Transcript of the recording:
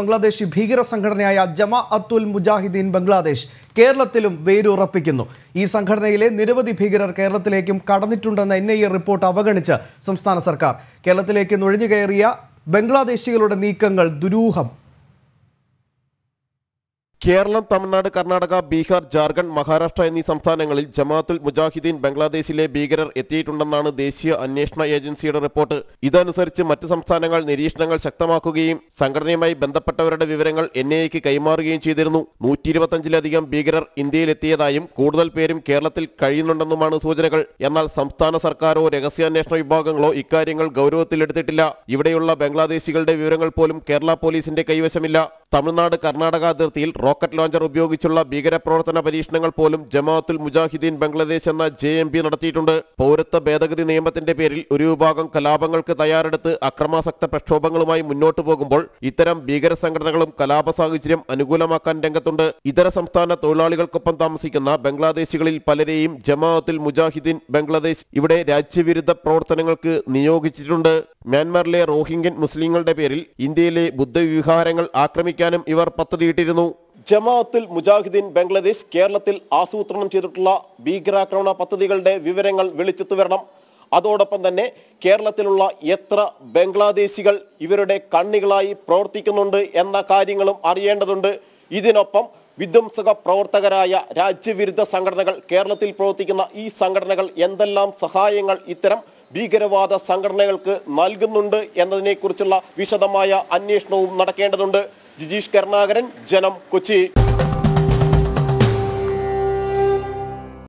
ബംഗ്ലാദേശി ഭീകര സംഘടനയായ ജമാ അത്തുൽ മുജാഹിദ്ദീൻ ബംഗ്ലാദേശ് കേരളത്തിലും വേരുറപ്പിക്കുന്നു. ഈ സംഘടനയിലെ നിരവധി ഭീകരർ കേരളത്തിലേക്കും കടന്നിട്ടുണ്ടെന്ന എൻ ഐ റിപ്പോർട്ട് അവഗണിച്ച് സംസ്ഥാന സർക്കാർ. കേരളത്തിലേക്ക് നുഴഞ്ഞുകയറിയ ബംഗ്ലാദേശികളുടെ നീക്കങ്ങൾ ദുരൂഹം. കേരളം തമിഴ്നാട് കർണാടക ബീഹാർ ജാർഖണ്ഡ് മഹാരാഷ്ട്ര എന്നീ സംസ്ഥാനങ്ങളിൽ ജമാഅത്തുൽ മുജാഹിദ്ദീൻ ബംഗ്ലാദേശിലെ ഭീകരർ എത്തിയിട്ടുണ്ടെന്നാണ് ദേശീയ അന്വേഷണ ഏജൻസിയുടെ റിപ്പോർട്ട്. ഇതനുസരിച്ച് മറ്റ് സംസ്ഥാനങ്ങൾ നിരീക്ഷണങ്ങൾ ശക്തമാക്കുകയും സംഘടനയുമായി ബന്ധപ്പെട്ടവരുടെ വിവരങ്ങൾ എൻ ഐക്ക് കൈമാറുകയും ചെയ്തിരുന്നു. നൂറ്റി ഇരുപത്തഞ്ചിലധികം ഭീകരർ ഇന്ത്യയിലെത്തിയതായും കൂടുതൽ പേരും കേരളത്തിൽ കഴിയുന്നുണ്ടെന്നുമാണ് സൂചനകൾ. എന്നാൽ സംസ്ഥാന സർക്കാരോ രഹസ്യാന്വേഷണ വിഭാഗങ്ങളോ ഇക്കാര്യങ്ങൾ ഗൗരവത്തിലെടുത്തിട്ടില്ല. ഇവിടെയുള്ള ബംഗ്ലാദേശികളുടെ വിവരങ്ങൾ പോലും കേരള പോലീസിന്റെ കൈവശമില്ല. തമിഴ്നാട് കർണാടക അതിർത്തിയിൽ റോക്കറ്റ് ലോഞ്ചർ ഉപയോഗിച്ചുള്ള ഭീകരപ്രവർത്തന പരീക്ഷണങ്ങൾ പോലും ജമാഅത്തുൽ മുജാഹിദ്ദീൻ ബംഗ്ലാദേശ് എന്ന ജെ എം പി നടത്തിയിട്ടുണ്ട്. പൗരത്വ ഭേദഗതി നിയമത്തിന്റെ പേരിൽ ഒരു വിഭാഗം കലാപങ്ങൾക്ക് തയ്യാറെടുത്ത് അക്രമാസക്ത പ്രക്ഷോഭങ്ങളുമായി മുന്നോട്ടു പോകുമ്പോൾ ഇത്തരം ഭീകര സംഘടനകളും കലാപ സാഹചര്യം അനുകൂലമാക്കാൻ രംഗത്തുണ്ട്. ഇതര സംസ്ഥാന തൊഴിലാളികൾക്കൊപ്പം താമസിക്കുന്ന ബംഗ്ലാദേശികളിൽ പലരെയും ജമാഅത്തുൽ മുജാഹിദ്ദീൻ ബംഗ്ലാദേശ് ഇവിടെ രാജ്യവിരുദ്ധ പ്രവർത്തനങ്ങൾക്ക് നിയോഗിച്ചിട്ടുണ്ട്. മ്യാൻമാറിലെ റോഹിംഗ്യൻ മുസ്ലിങ്ങളുടെ പേരിൽ ഇന്ത്യയിലെ ബുദ്ധവിഹാരങ്ങൾ ആക്രമിക്കാനും ഇവർ പദ്ധതിയിട്ടിരുന്നു. ജമാഅത്തുൽ മുജാഹിദ്ദീൻ ബംഗ്ലാദേശ് കേരളത്തിൽ ആസൂത്രണം ചെയ്തിട്ടുള്ള ഭീകരാക്രമണ പദ്ധതികളുടെ വിവരങ്ങൾ വെളിച്ചത്തു വരണം അതോടൊപ്പം തന്നെ കേരളത്തിലുള്ള എത്ര ബംഗ്ലാദേശികൾ ഇവരുടെ കണ്ണികളായി പ്രവർത്തിക്കുന്നുണ്ട് എന്ന കാര്യങ്ങളും അറിയേണ്ടതുണ്ട്. ഇതിനൊപ്പം വിധ്വംസക പ്രവർത്തകരായ രാജ്യവിരുദ്ധ സംഘടനകൾ കേരളത്തിൽ പ്രവർത്തിക്കുന്ന ഈ സംഘടനകൾ എന്തെല്ലാം സഹായങ്ങൾ ഇത്തരം ഭീകരവാദ സംഘടനകൾക്ക് നൽകുന്നുണ്ട് എന്നതിനെക്കുറിച്ചുള്ള വിശദമായ അന്വേഷണവും നടക്കേണ്ടതുണ്ട്. ജിജീഷ് കരുണാകരൻ ജനം കൊച്ചി.